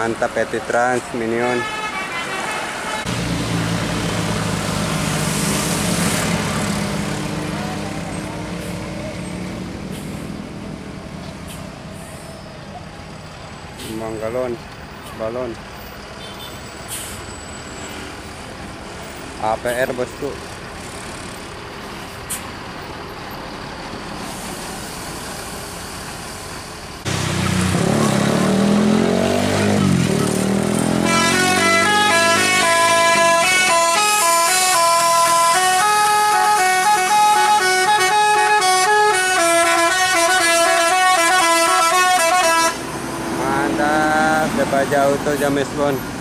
mantap Petit Trans Minion. Mang galon balon. APR bosku Mantap, dapat jauh tuh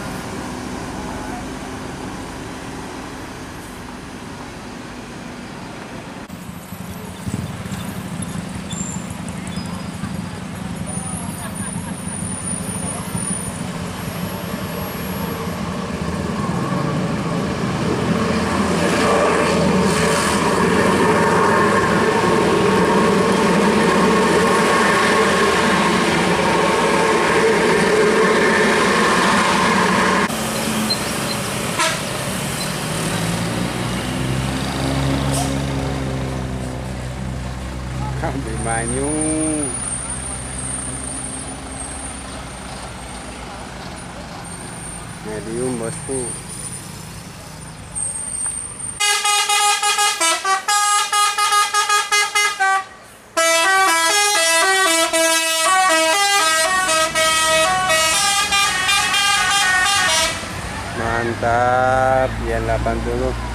Abimanyu. Medium bosku. Mantap, Yan 80.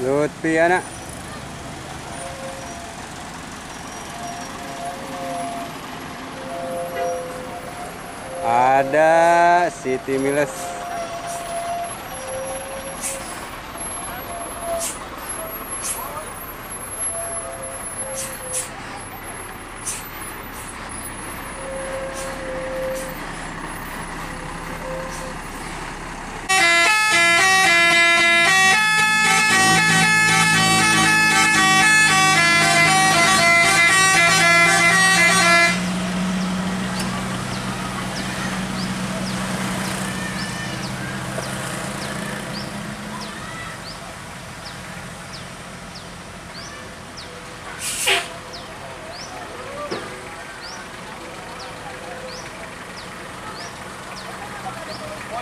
Lutfi anak. Ada City Miles.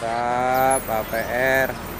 Mantap APR.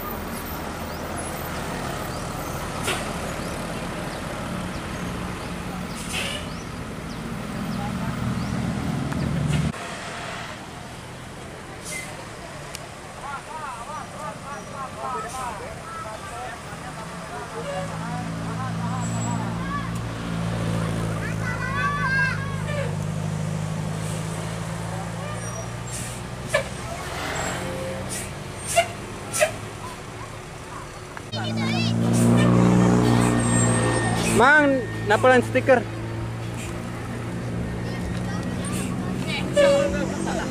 Mang, napalan stiker.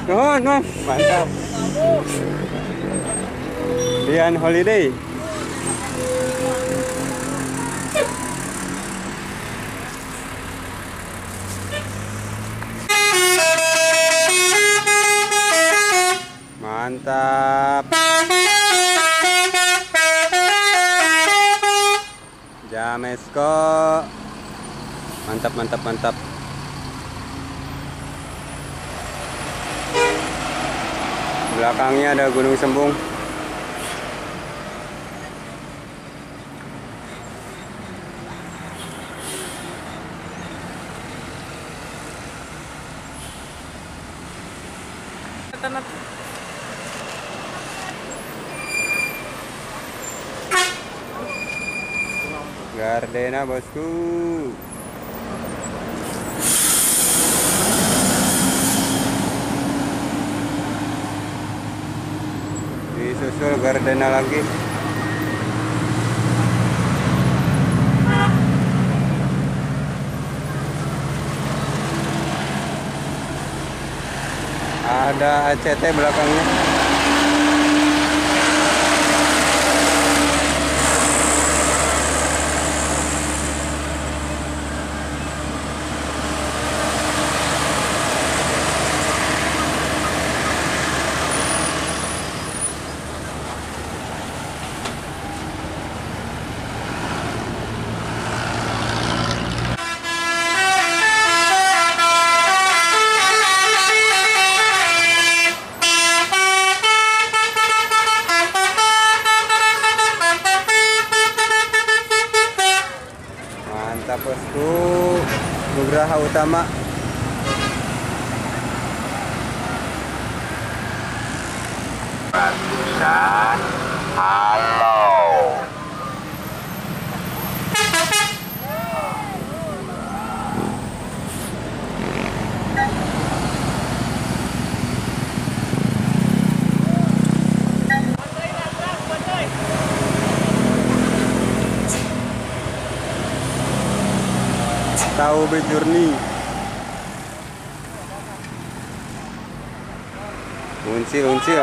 Nuhun, nuhun. Mantap. Dian Holiday. Mantap. Jamesko. Mantap, mantap, mantap. Belakangnya ada Gunung Sembung. Gardena bosku. Disusul Gardena lagi. Ada ACT belakangnya. Utama tahu bejurni uncil uncil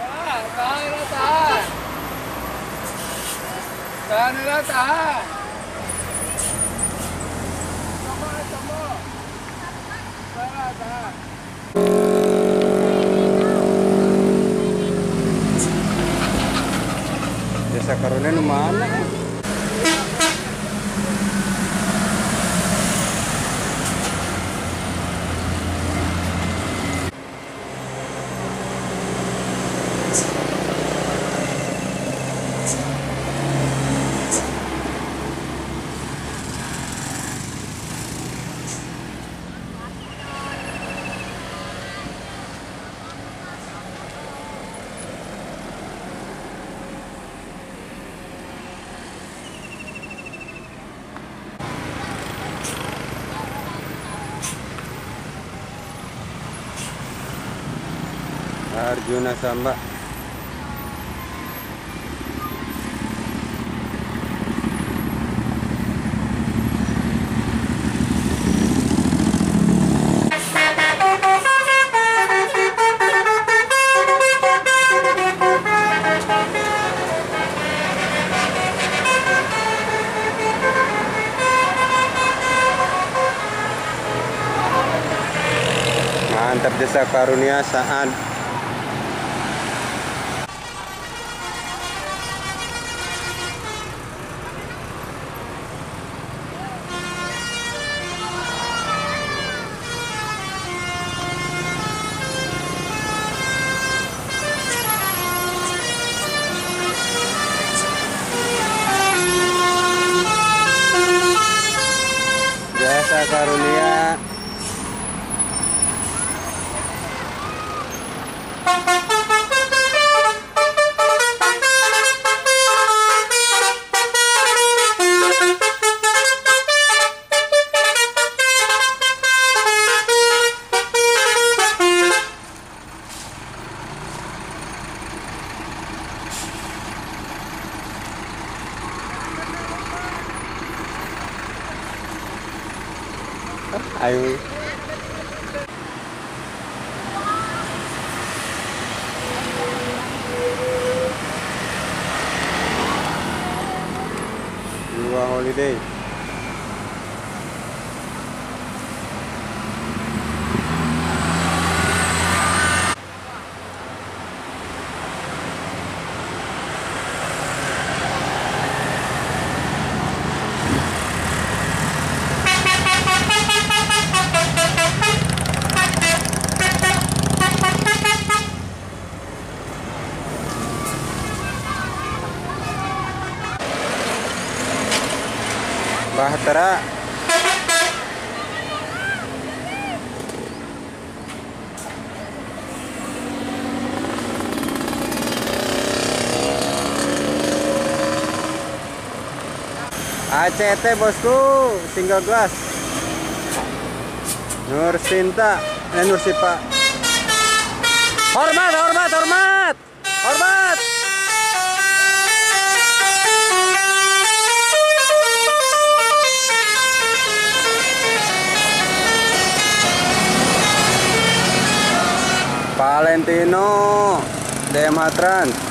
Tahan, tahan, tahan. Tahan, tahan, tahan. Sama, sama. Tahan, tahan. Desa karunia nu Arjuna Samba. Mantap desa karunia saat You are holiday. bahtera. ACT bosku. Single glass Nur Sinta. Eh Nur Sipa. Hormat hormat hormat. Hormat. Valentino DM Trans